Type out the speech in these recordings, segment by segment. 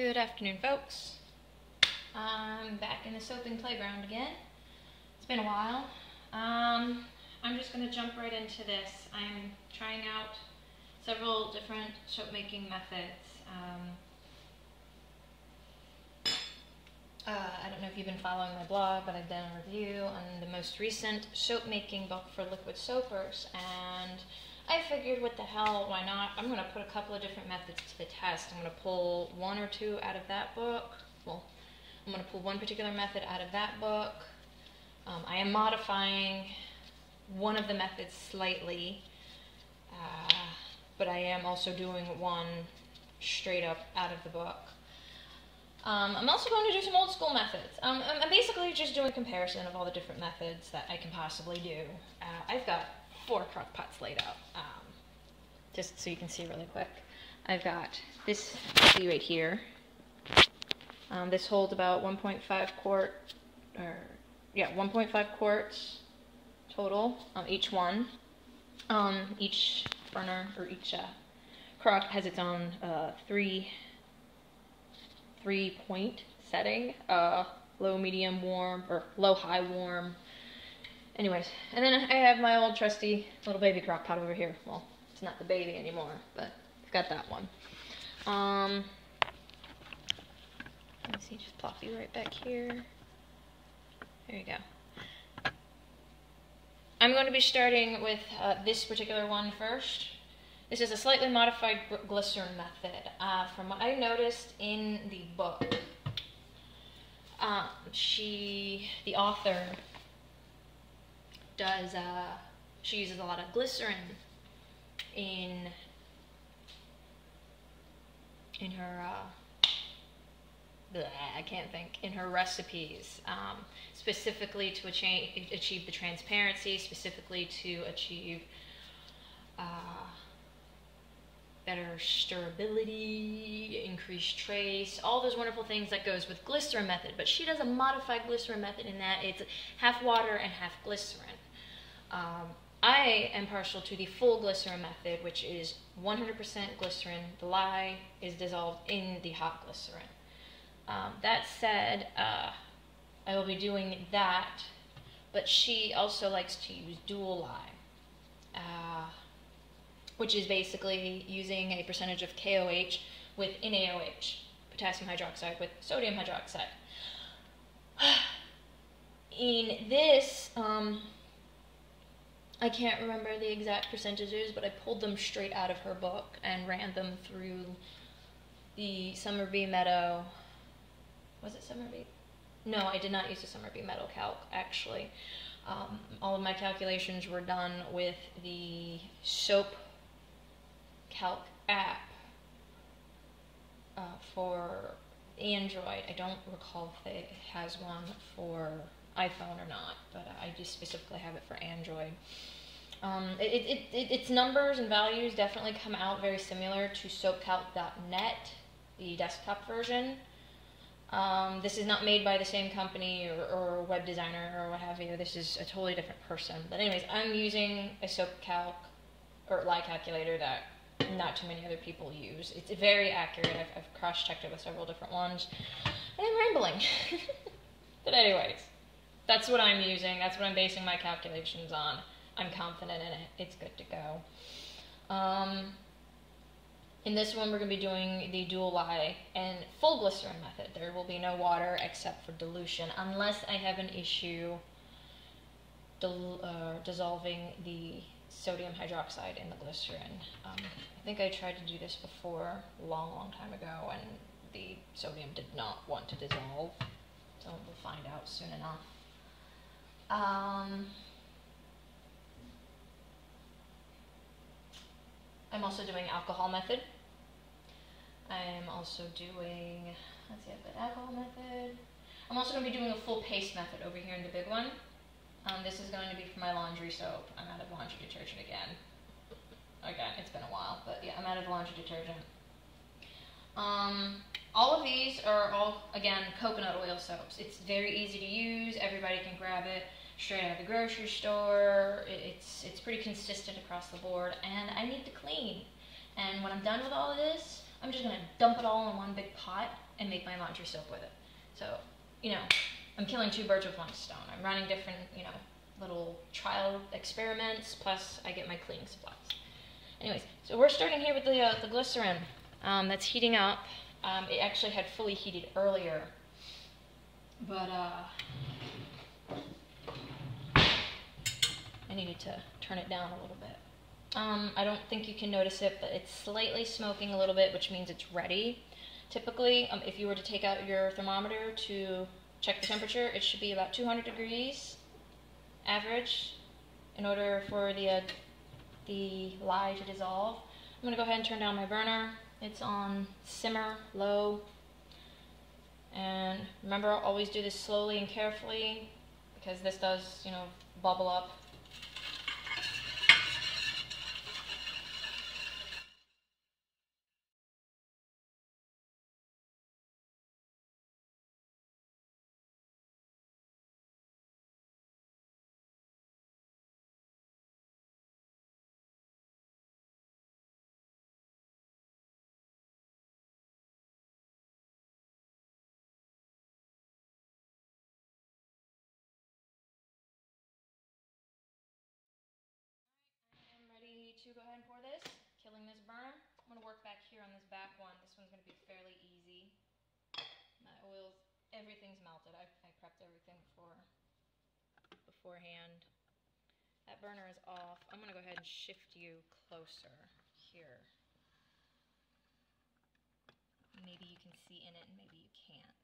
Good afternoon, folks. I'm back in the soaping playground again. It's been a while. Um, I'm just going to jump right into this. I'm trying out several different soap making methods. Um, uh, I don't know if you've been following my blog, but I've done a review on the most recent soap making book for liquid soapers, and I figured, what the hell, why not? I'm going to put a couple of different methods to the test. I'm to pull one or two out of that book. Well, I'm to pull one particular method out of that book. Um, I am modifying one of the methods slightly, uh, but I am also doing one straight up out of the book. Um, I'm also going to do some old school methods. Um, I'm basically just doing comparison of all the different methods that I can possibly do. Uh, I've got four crock pots laid out. Um, just so you can see really quick. I've got this right here. Um, this holds about 1.5 quart, or yeah, 1.5 quarts total on um, each one. Um, each burner or each uh, crock has its own uh, three three point setting: uh, low, medium, warm, or low, high, warm, Anyways, and then I have my old trusty little baby crock pot over here. Well, it's not the baby anymore, but I've got that one. Um, let me see, just plop you right back here. There you go. I'm going to be starting with uh, this particular one first. This is a slightly modified glycerin method. Uh, from what I noticed in the book, uh, she, the author, does uh, she uses a lot of glycerin in in her uh, bleh, I can't think in her recipes um, specifically to achieve, the transparency specifically to achieve uh, better stirability, increased trace, all those wonderful things that goes with glycerin method. But she does a modified glycerin method in that it's half water and half glycerin. Um, I am partial to the full glycerin method, which is 100% glycerin. The lye is dissolved in the hot glycerin. Um, that said, uh, I will be doing that, but she also likes to use dual lye, uh, which is basically using a percentage of KOH with NaOH, potassium hydroxide with sodium hydroxide. In this, um, I can't remember the exact percentages, but I pulled them straight out of her book and ran them through the Summer Bee Meadow. Was it Summer Bee? No, I did not use the Summer Bee Meadow calc, actually. Um, all of my calculations were done with the SOAP calc app uh, for Android. I don't recall if it has one for iPhone or not, but I just specifically have it for Android. Um, it, it, it, its numbers and values definitely come out very similar to soapcalc.net, the desktop version. Um, this is not made by the same company or, or, web designer or what have you. This is a totally different person. But anyways, I'm using a SoapCalc or lye calculator that not too many other people use. It's very accurate. I've, I've cross-checked it with several different ones. And I'm rambling. but anyways that's what I'm using. That's what I'm basing my calculations on. I'm confident in it. It's good to go. Um, in this one, we're going to be doing the dual lye and full glycerin method. There will be no water except for dilution, unless I have an issue uh, dissolving the sodium hydroxide in the glycerin. Um, I think I tried to do this before, a long, long time ago, and the sodium did not want to dissolve. So we'll find out soon enough. Um, I'm also doing alcohol method. I'm also doing, let's see, I've got alcohol method. I'm also going to be doing a full paste method over here in the big one. Um, this is going to be for my laundry soap. I'm out of laundry detergent again. Again, it's been a while, but yeah, I'm out of laundry detergent. Um, all of these are all, again, coconut oil soaps. It's very easy to use. Everybody can grab it straight out of the grocery store. It's, it's pretty consistent across the board. And I need to clean. And when I'm done with all of this, I'm just to dump it all in one big pot and make my laundry soap with it. So, you know, I'm killing two birds with one stone. I'm running different, you know, little trial experiments, plus I get my cleaning supplies. Anyways, so we're starting here with the, uh, the glycerin um, that's heating up. Um, it actually had fully heated earlier, but uh, I needed to turn it down a little bit. Um, I don't think you can notice it, but it's slightly smoking a little bit, which means it's ready. Typically, um, if you were to take out your thermometer to check the temperature, it should be about 200 degrees average in order for the, uh, the lye to dissolve. I'm going to go ahead and turn down my burner. It's on simmer, low. And remember, always do this slowly and carefully because this does, you know, bubble up go ahead and pour this, killing this burner. I'm to work back here on this back one. This one's to be fairly easy. My oils, everything's melted. I, I prepped everything before, beforehand. That burner is off. I'm going to go ahead and shift you closer here. Maybe you can see in it and maybe you can't.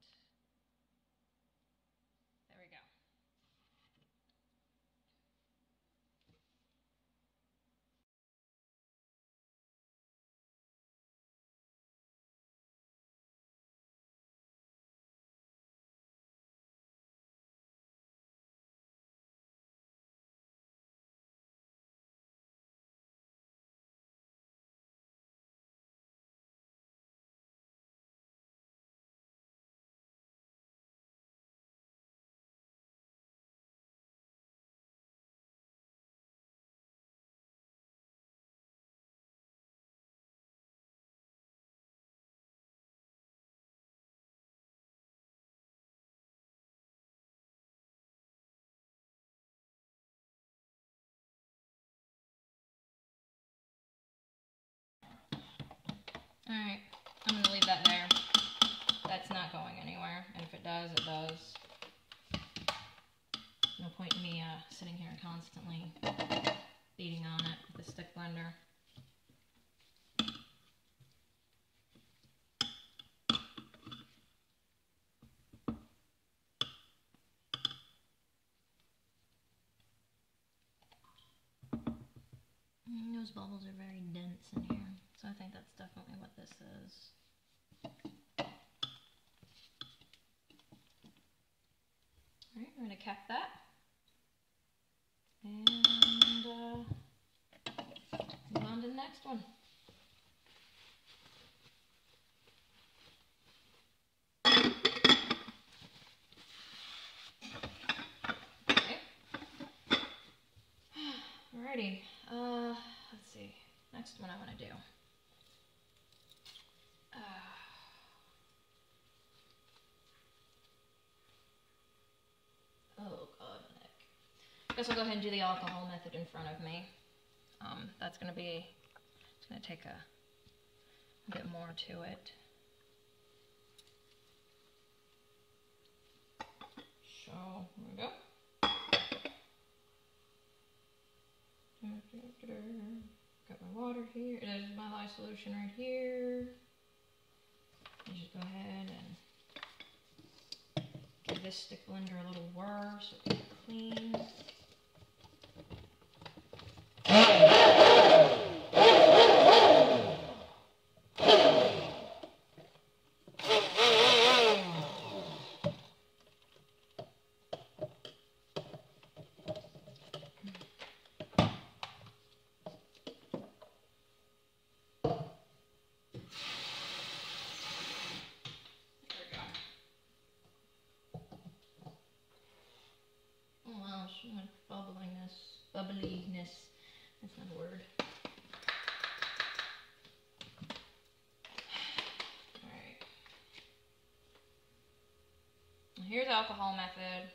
Alright, I'm going to leave that there. That's not going anywhere, and if it does, it does. No point in me uh, sitting here constantly beating on it with a stick blender. Mm, those bubbles are very dense in here. So I think that's definitely what this is. Alright, we're going to cap that. And uh, on to the next one. Okay. Alrighty, uh, let's see. Next one I want to do. I guess I'll go ahead and do the alcohol method in front of me. Um, that's going to be, it's going to take a, a bit more to it. So, here we go. Got my water here. There's my lye solution right here. You just go ahead and give this stick blender a little whir so it's clean. bubbliness. That's not a word. Alright. Alcohol method.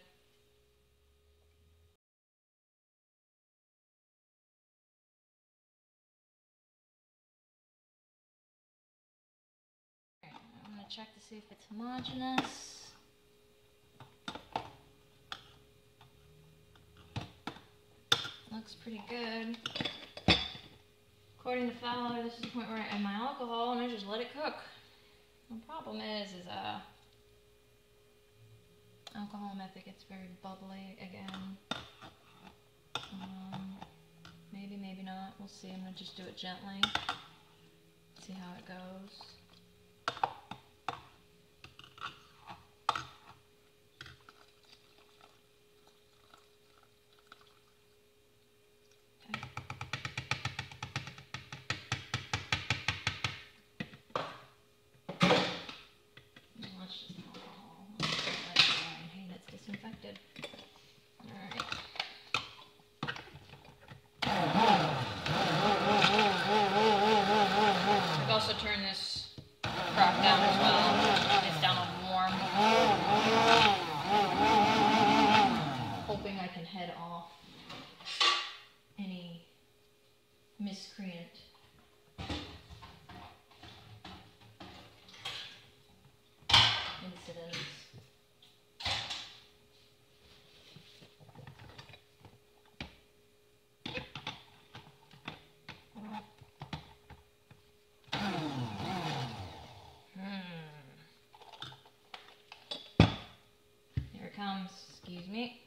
I'm gonna check to see if it's homogeneous. Looks pretty good. According to Fowler, this is the point where I add my alcohol and I just let it cook. The problem is, is uh, alcohol method gets very bubbly again. Um, maybe, maybe not. We'll see. I'm gonna just do it gently. See how it goes. Me.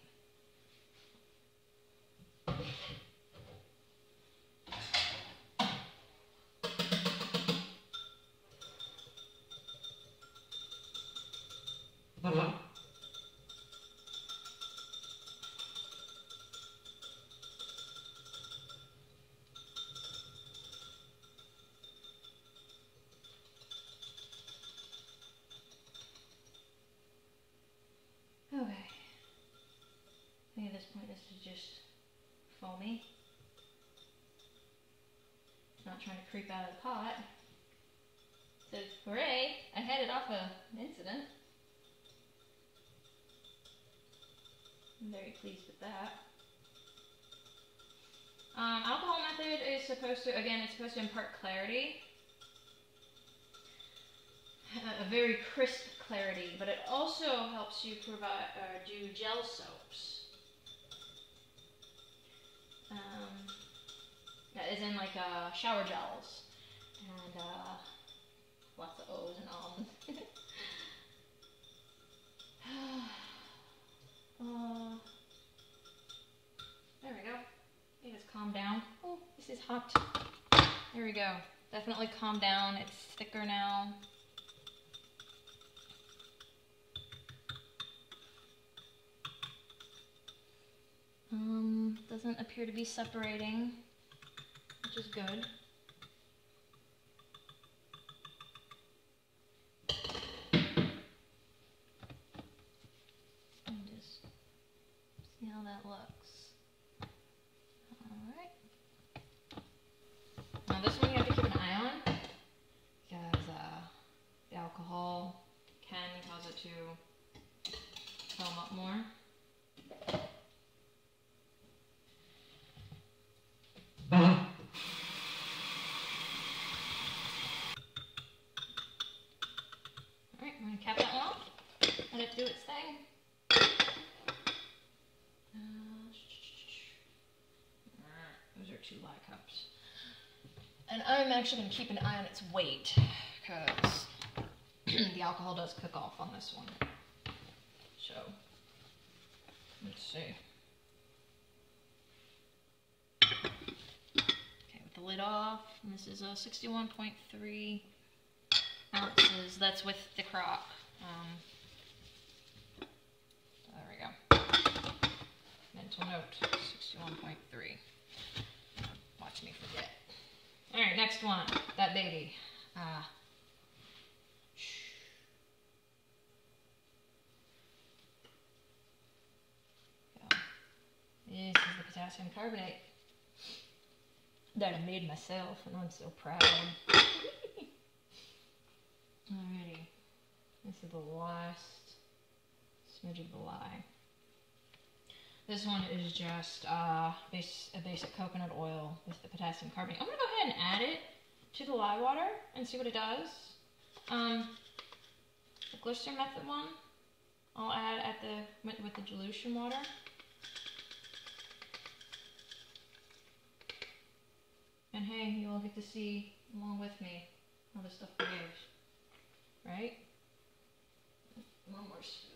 This point this is just foamy. It's not trying to creep out of the pot. So hooray, I headed off a, an incident. I'm very pleased with that. Um, alcohol method is supposed to, again, it's supposed to impart clarity. A, a very crisp clarity, but it also helps you provide, uh, do gel soaps. Is in like uh, shower gels and uh, lots of O's and Ums. uh, there we go. It has calmed down. Oh, this is hot. There we go. Definitely calmed down. It's thicker now. Um, doesn't appear to be separating, which is good. And just see how that looks. Alright. Now this one you have to keep an eye on because uh, the alcohol can cause it to foam up more. Alright, I'm gonna cap that one off. Let it do its thing. Uh, Those are two lye cups. And I'm actually gonna keep an eye on its weight because the alcohol does cook off on this one. So, let's see. Okay, with the lid off, this is a 61.3 ounces. That's with the crock. Um, there we go. Mental note, 61.3. Watch me forget. All right, next one. That baby. Uh, This is the potassium carbonate that I made myself, and I'm so proud. Alrighty. This is the last smidge of the lye. This one is just uh, base, a basic coconut oil with the potassium carbonate. I'm gonna go ahead and add it to the lye water and see what it does. Um, the glycerin method one, I'll add at the with, with the dilution water. And hey, you all get to see along with me how this stuff behaves, right? One more spoon.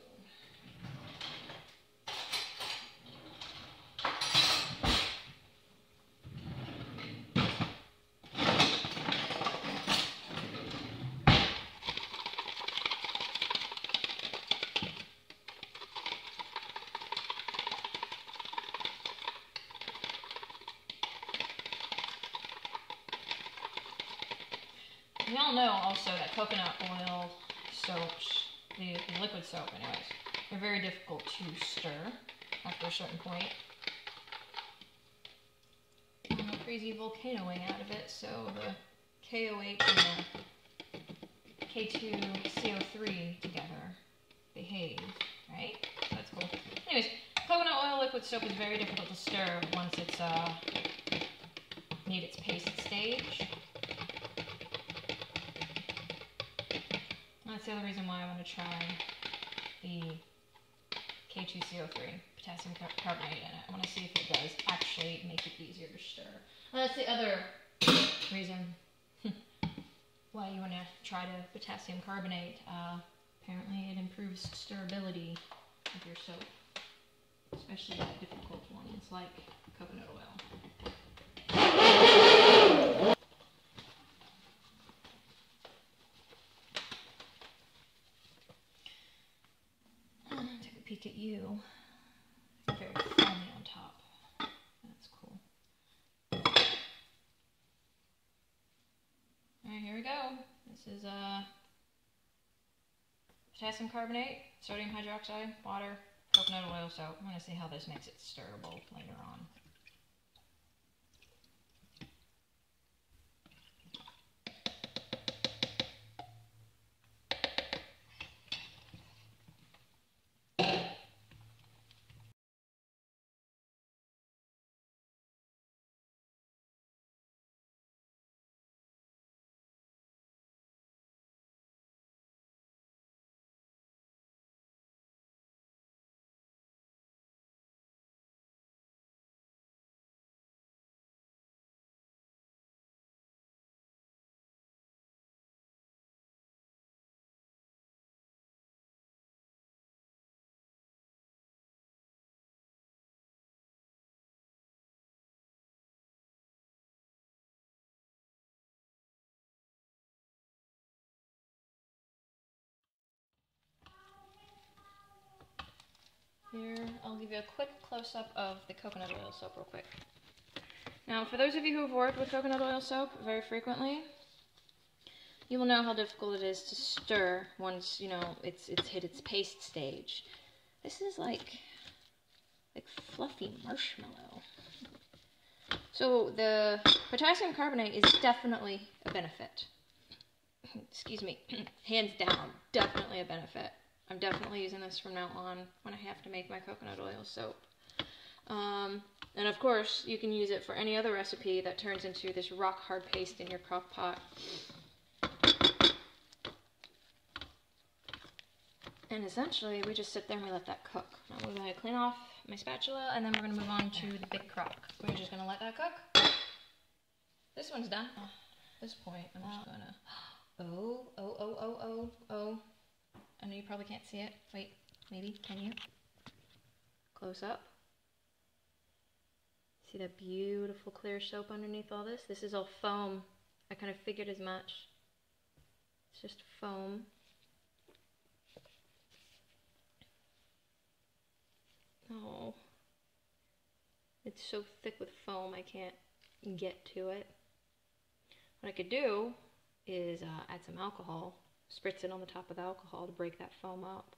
All know also that coconut oil soaps, the, the liquid soap anyways, they're very difficult to stir after a certain point. I'm a crazy volcanoing out of it, so the KOH and the K2CO3 together behave, right? So that's cool. Anyways, coconut oil liquid soap is very difficult to stir once it's uh, made its paste stage. The other reason why I want to try the K2CO3, potassium carbonate in it. I want to see if it does actually make it easier to stir. And that's the other reason why you want to try the potassium carbonate. Uh, apparently it improves stirability of your soap, especially difficult ones like coconut oil. You. Very on top. That's cool. Alright, here we go. This is uh, potassium carbonate, sodium hydroxide, water, coconut oil so I'm going to see how this makes it stirrable later on. I'll give you a quick close-up of the coconut oil soap real quick. Now, for those of you who have worked with coconut oil soap very frequently, you will know how difficult it is to stir once, you know, it's, it's hit its paste stage. This is like, like fluffy marshmallow. So the potassium carbonate is definitely a benefit. Excuse me, hands down, definitely a benefit. I'm definitely using this from now on when I have to make my coconut oil soap. Um, and of course, you can use it for any other recipe that turns into this rock hard paste in your crock pot. And essentially, we just sit there and we let that cook. Now we're going to clean off my spatula, and then we're going to move on to the big crock. We're just going to let that cook. This one's done. At this point, I'm just going to... Oh, oh, oh, oh, oh, oh. I know you probably can't see it. Wait, maybe, can you? Close up. See that beautiful clear soap underneath all this? This is all foam. I kind of figured as much. It's just foam. Oh. It's so thick with foam I can't get to it. What I could do is uh, add some alcohol spritz it on the top of the alcohol to break that foam up.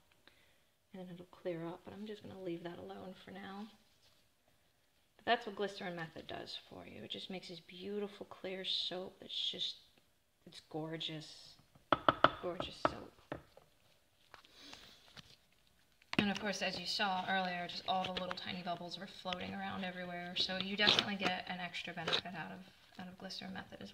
And it'll clear up, but I'm just going to leave that alone for now. But that's what glycerin method does for you. It just makes this beautiful clear soap that's just, it's gorgeous. Gorgeous soap. And of course, as you saw earlier, just all the little tiny bubbles were floating around everywhere. So you definitely get an extra benefit out of out of glycerin method as.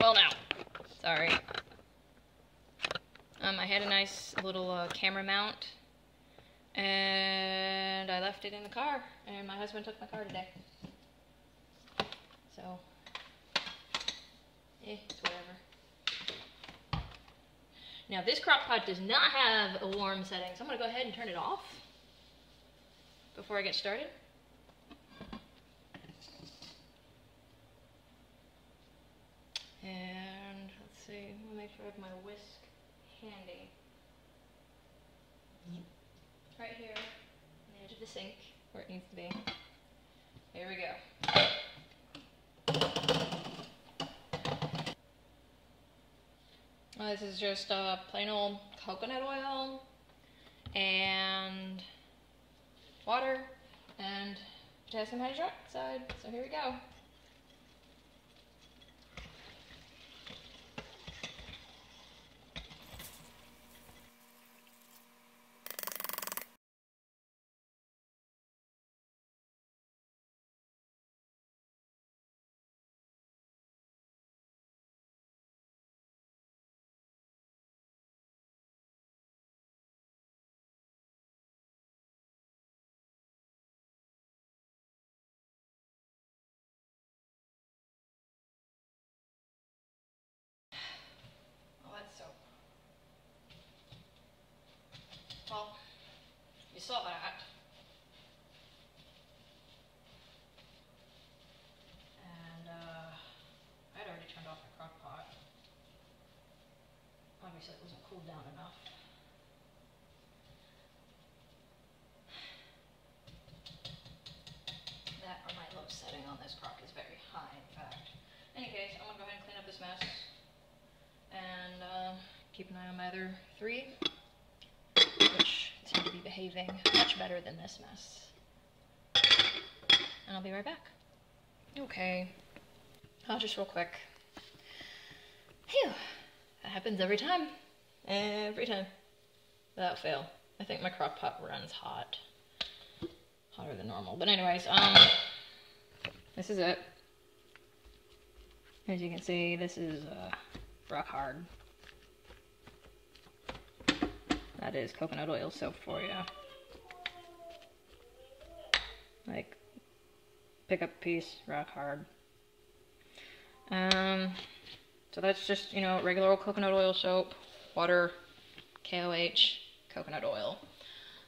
Well, now, sorry. Um, I had a nice little uh, camera mount, and I left it in the car, and my husband took my car today. So, eh, it's whatever. Now, this crock pot does not have a warm setting, so I'm to go ahead and turn it off before I get started. And let's see, make sure I have my whisk handy. Right here, on the edge of the sink, where it needs to be. Here we go. This is just uh, plain old coconut oil and water and potassium hydroxide. So here we go. Oh, that's so. Well, you saw that. And uh, I'd already turned off the crock pot. Obviously, it wasn't cooled down enough. That or my low setting on this crock is very high, in fact. In I'm gonna go ahead and clean up this mess and uh, keep an eye on my other three, behaving much better than this mess. And I'll be right back. Okay, oh, just real quick. Phew, that happens every time. Every time. Without fail. I think my crock pot runs hot. Hotter than normal. But anyways, um, this is it. As you can see, this is, uh, rock hard. That is coconut oil soap for you. Like, pick up a piece, rock hard. Um, so that's just, you know, regular old coconut oil soap, water, KOH, coconut oil.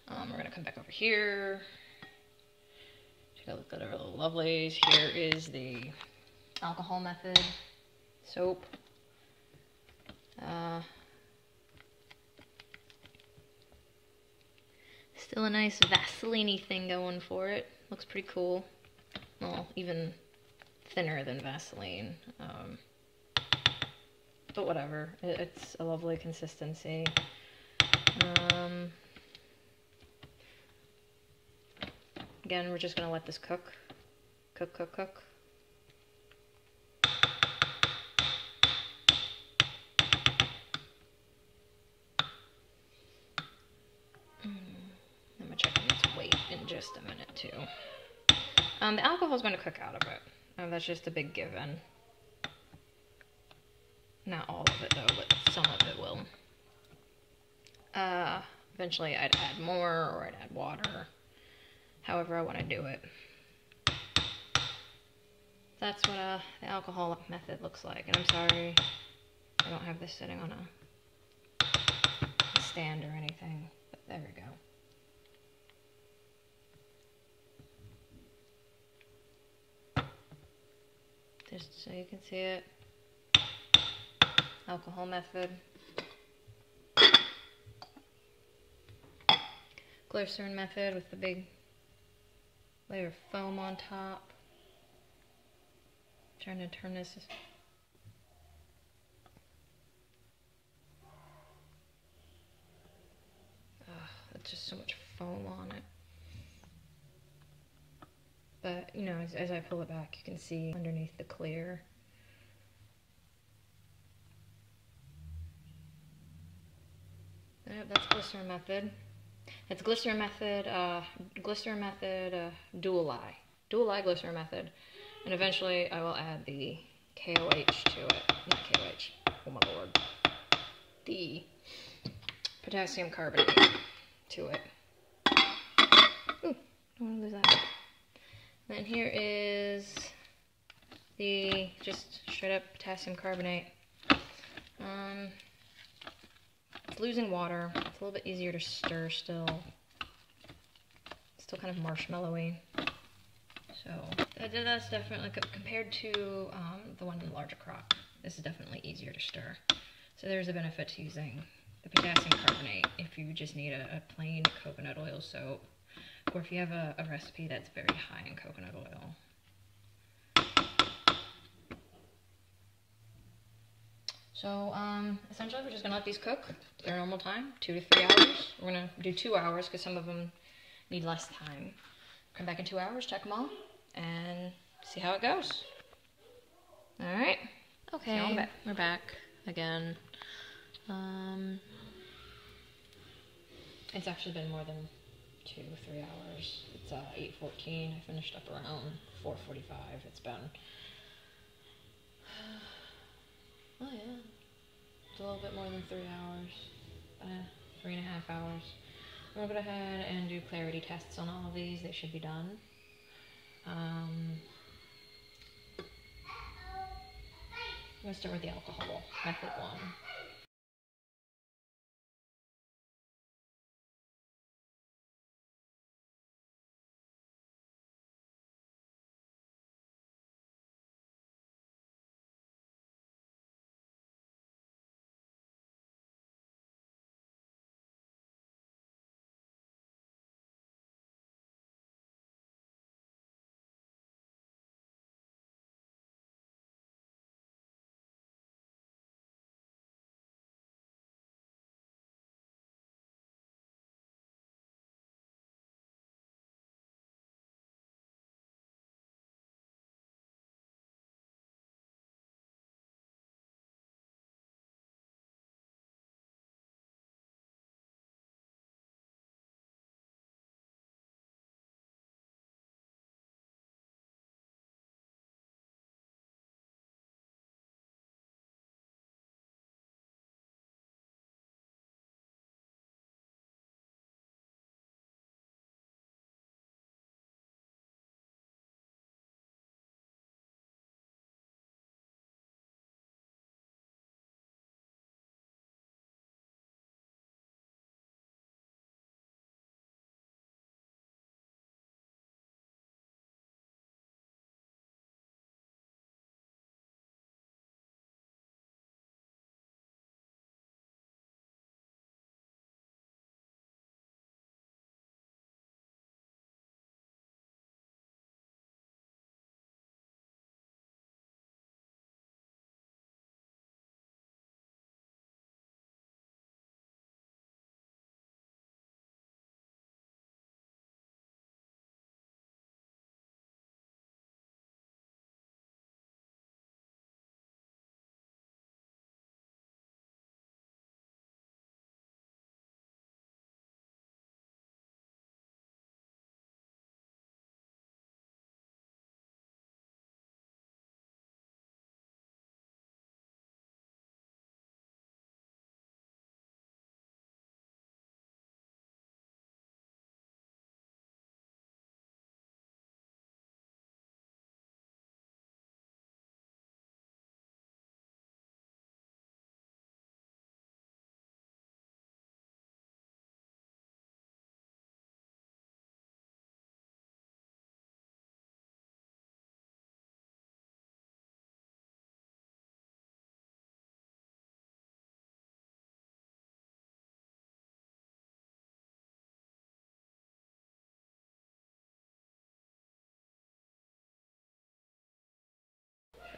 Um, we're gonna come back over here. Take a look at our little lovelies. Here is the alcohol method soap. Uh, still a nice Vaseline thing going for it. Looks pretty cool. Well, even thinner than Vaseline. Um, but whatever. It, it's a lovely consistency. Um, again, we're just going to let this cook. Cook, cook, cook. Too. Um, the alcohol is going to cook out of it. Um, that's just a big given. Not all of it though, but some of it will. Uh, eventually I'd add more or I'd add water. However I want to do it. That's what uh, the alcohol method looks like. And I'm sorry, I don't have this sitting on a stand or anything. But there we go. Just so you can see it. Alcohol method. Glycerin method with the big layer of foam on top. trying to turn this. Just so much foam on it. But, you know, as, as I pull it back, you can see underneath the clear. Yep, that's glycerin method. It's glycerin method, uh, glycerin method, uh, dual lye. Dual lye glycerin method. And eventually I will add the KOH to it. Not KOH, oh my lord. The potassium carbonate to it. Ooh, don't want to lose that. Then here is the just straight up potassium carbonate. Um, it's losing water. It's a little bit easier to stir still. Still kind of marshmallowy. So that's definitely compared to um, the one in the larger crock. This is definitely easier to stir. So there's a benefit to using the potassium carbonate if you just need a, a plain coconut oil soap or if you have a, a recipe that's very high in coconut oil. So um, essentially we're just gonna let these cook their normal time, two to three hours. We're gonna do two hours because some of them need less time. Come back in two hours, check them all, and see how it goes. All right. Okay, we're back again. Um, it's actually been more than two, three hours. It's uh, 8.14. I finished up around 4.45. It's been... oh, yeah. It's a little bit more than three hours. Uh, three and a half hours. I'm going to go ahead and do clarity tests on all of these. They should be done. Um, I'm going to start with the alcohol method one.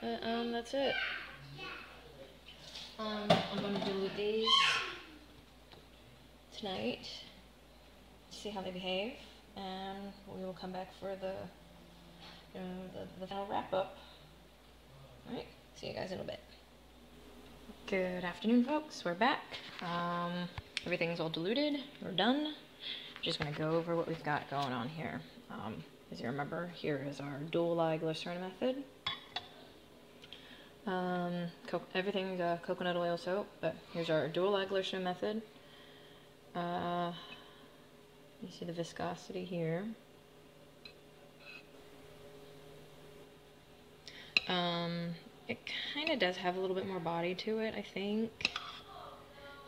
But, um, that's it. Um, I'm to dilute these tonight, see how they behave, and we will come back for the, you know, the, the final wrap up. Alright, see you guys in a bit. Good afternoon, folks. We're back. Um, everything's all diluted. We're done. Just gonna go over what we've got going on here. Um, as you remember, here is our dual glycerin method. Um, everything's uh, coconut oil soap, but here's our dual glycerin method. Uh, you see the viscosity here. Um, it kind of does have a little bit more body to it, I think.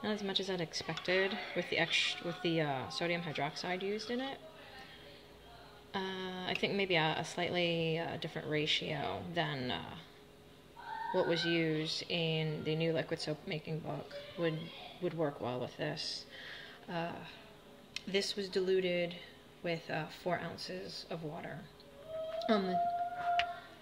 Not as much as I'd expected with the extra, with the uh, sodium hydroxide used in it. Uh, I think maybe a, a slightly uh, different ratio than uh, what was used in the new liquid soap making book would would work well with this. Uh, this was diluted with uh, four ounces of water. Um,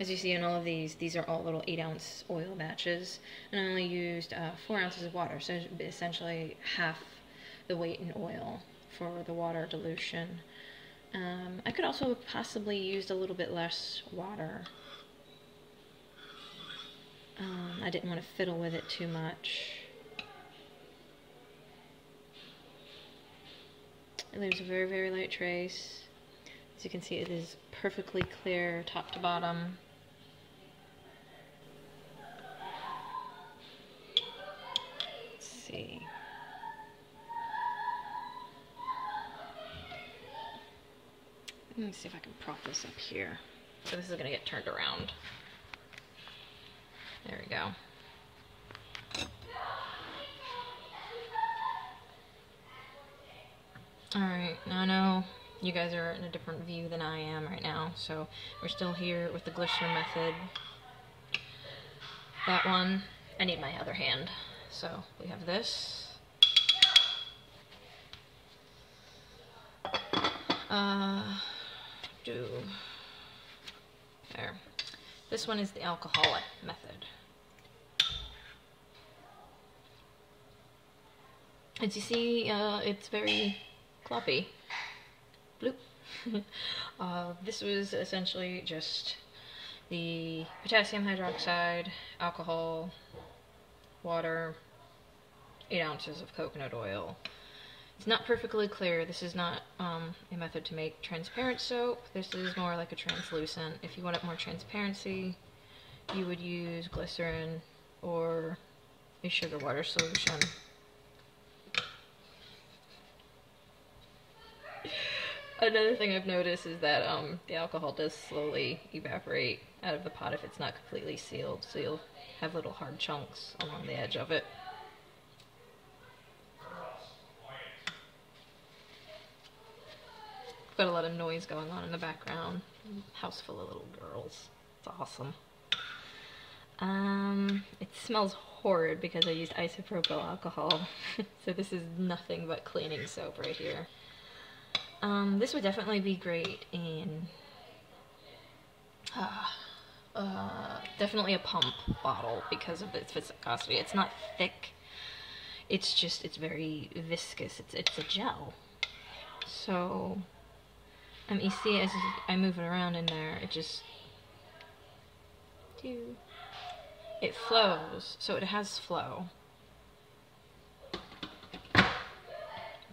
as you see in all of these, these are all little 8 ounce oil batches, and I only used uh, 4 ounces of water, so essentially half the weight in oil for the water dilution. Um, I could also have possibly used a little bit less water. Um, I didn't want to fiddle with it too much. It leaves a very, very light trace. As you can see, it is perfectly clear top to bottom. Let's see. Let me see if I can prop this up here. So this is going to get turned around. There we go. Alright, now I know you guys are in a different view than I am right now, so we're still here with the glycerin method. That one, I need my other hand. So we have this. Uh, do, there. This one is the alcoholic method. As you see, uh, it's very Cloppy. Bloop. uh, this was essentially just the potassium hydroxide, alcohol, water, 8 ounces of coconut oil. It's not perfectly clear. This is not um, a method to make transparent soap. This is more like a translucent. If you wanted more transparency, you would use glycerin or a sugar water solution. Another thing I've noticed is that um, the alcohol does slowly evaporate out of the pot if it's not completely sealed, so you'll have little hard chunks along the edge of it. Got a lot of noise going on in the background. House full of little girls. It's awesome. Um, it smells horrid because I used isopropyl alcohol. so this is nothing but cleaning soap right here. Um, this would definitely be great in uh, uh, definitely a pump bottle because of its viscosity. It's not thick. It's just, it's very viscous. It's, it's a gel. So, um, you see as I move it around in there, it just, it flows. So it has flow.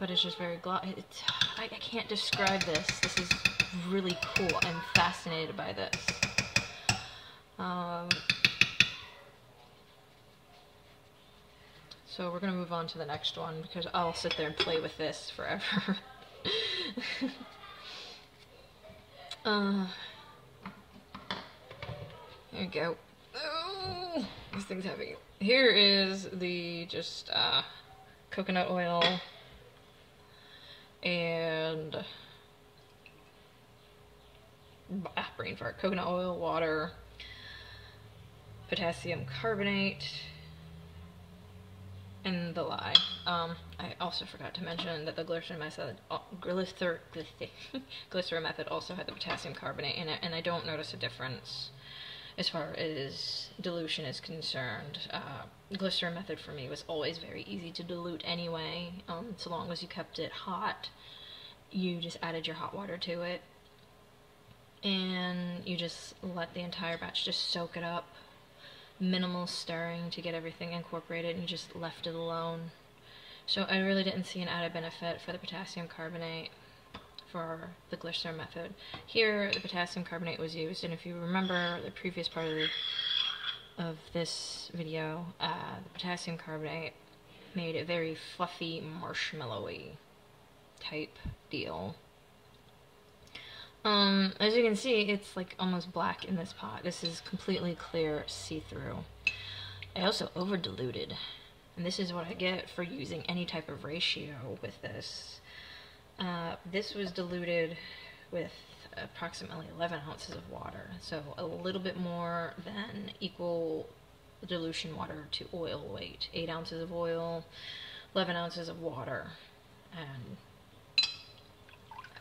but it's just very glossy. I, I can't describe this. This is really cool. I'm fascinated by this. Um, so we're going to move on to the next one because I'll sit there and play with this forever. uh, there you go. Oh, this thing's heavy. Here is the just uh, coconut oil and ah, brain fart, coconut oil, water, potassium carbonate, and the lye. Um, I also forgot to mention that the glycerin method, uh, glycerin method also had the potassium carbonate in it, and I don't notice a difference as far as dilution is concerned. Uh, glycerin method for me was always very easy to dilute anyway, um, so long as you kept it hot. You just added your hot water to it, and you just let the entire batch just soak it up. Minimal stirring to get everything incorporated, and you just left it alone. So I really didn't see an added benefit for the potassium carbonate for the glycerin method. Here, the potassium carbonate was used, and if you remember the previous part of, the, of this video, uh, the potassium carbonate made a very fluffy, marshmallowy type deal. Um, as you can see, it's like almost black in this pot. This is completely clear, see-through. I also over-diluted, and this is what I get for using any type of ratio with this. Uh, this was diluted with approximately 11 ounces of water, so a little bit more than equal dilution water to oil weight. 8 ounces of oil, 11 ounces of water, and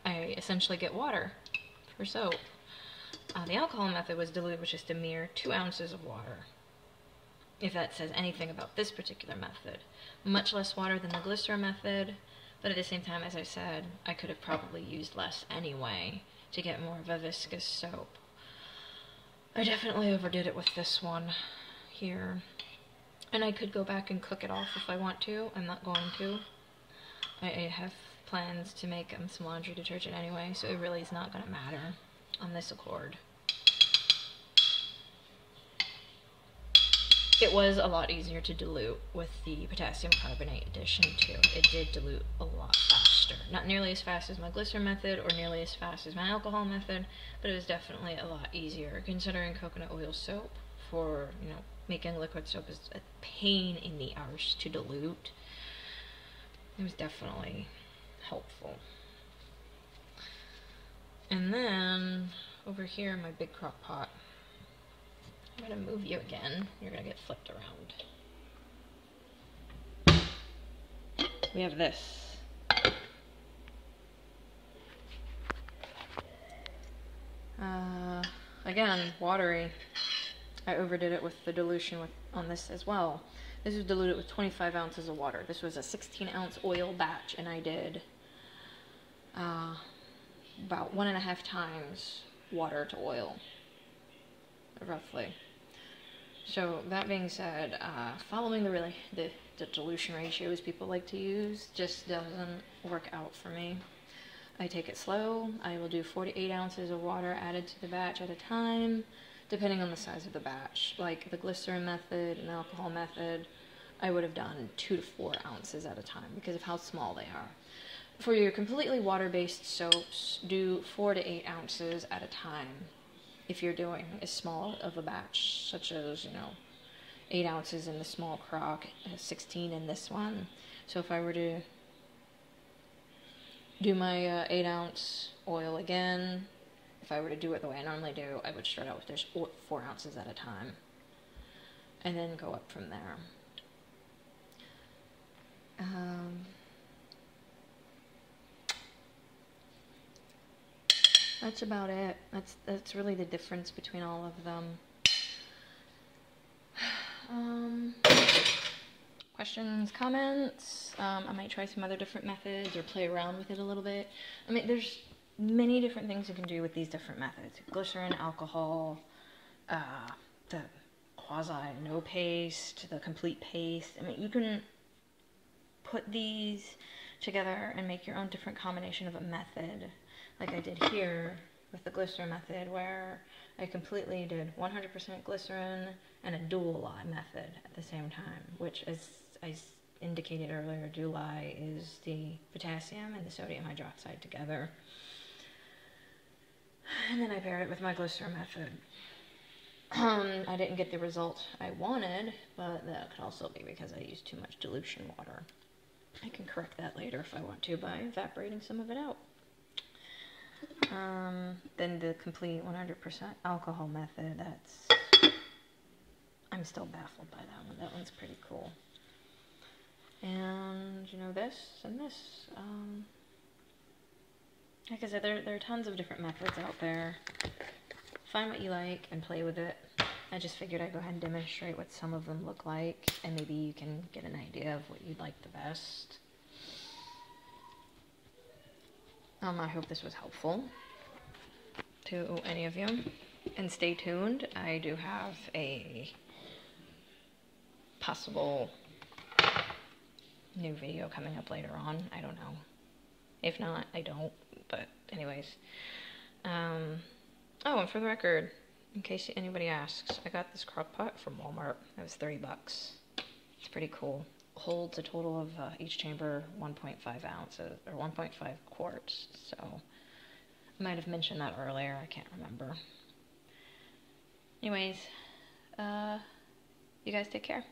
I essentially get water for soap. Uh, the alcohol method was diluted with just a mere 2 ounces of water, if that says anything about this particular method. Much less water than the glycerin method, but at the same time, as I said, I could have probably used less anyway to get more of a viscous soap. I definitely overdid it with this one here. And I could go back and cook it off if I want to. I'm not going to. I, have plans to make um, some laundry detergent anyway, so it really is not going to matter on this accord. It was a lot easier to dilute with the potassium carbonate addition too. It did dilute a lot faster. Not nearly as fast as my glycerin method or nearly as fast as my alcohol method, but it was definitely a lot easier considering coconut oil soap for, you know, making liquid soap is a pain in the arse to dilute. It was definitely helpful. And then over here in my big crock pot, I'm to move you again. You're to get flipped around. We have this. Uh, again, watery. I overdid it with the dilution with, on this as well. This was diluted with 25 ounces of water. This was a 16 ounce oil batch, and I did uh, about one and a half times water to oil, roughly. So that being said, uh, following the really the, the dilution ratios people like to use just doesn't work out for me. I take it slow. I will do 48 ounces of water added to the batch at a time, depending on the size of the batch. Like the glycerin method and alcohol method, I would have done two to four ounces at a time because of how small they are. For your completely water-based soaps, do four to eight ounces at a time if you're doing as small of a batch, such as, you know, 8 ounces in the small crock, 16 in this one. So if I were to do my uh, 8 ounce oil again, if I were to do it the way I normally do, I would start out with just 4 ounces at a time. And then go up from there. Um, That's about it. That's that's really the difference between all of them. Um, questions, comments? Um, I might try some other different methods or play around with it a little bit. I mean, there's many different things you can do with these different methods. Glycerin, alcohol, uh, the quasi no paste, the complete paste. I mean, you can put these together and make your own different combination of a method like I did here with the glycerin method where I completely did 100% glycerin and a dual lye method at the same time, which as I indicated earlier, dual lye is the potassium and the sodium hydroxide together. And then I paired it with my glycerin method. Um, I didn't get the result I wanted, but that could also be because I used too much dilution water. I can correct that later if I want to by evaporating some of it out. Um, then the complete 100% alcohol method, that's, I'm still baffled by that one. That one's pretty cool. And, you know, this and this. Um, like I said, there, there are tons of different methods out there. Find what you like and play with it. I just figured I'd go ahead and demonstrate what some of them look like, and maybe you can get an idea of what you'd like the best. Um, I hope this was helpful to any of you. And stay tuned. I do have a possible new video coming up later on. I don't know. If not, I don't. But anyways. Um, oh, and for the record, in case anybody asks, I got this crock pot from Walmart. It was 30 bucks. It's pretty cool. Holds a total of uh, each chamber 1.5 ounces or 1.5 quarts. So I might have mentioned that earlier. I can't remember. Anyways, uh, you guys take care.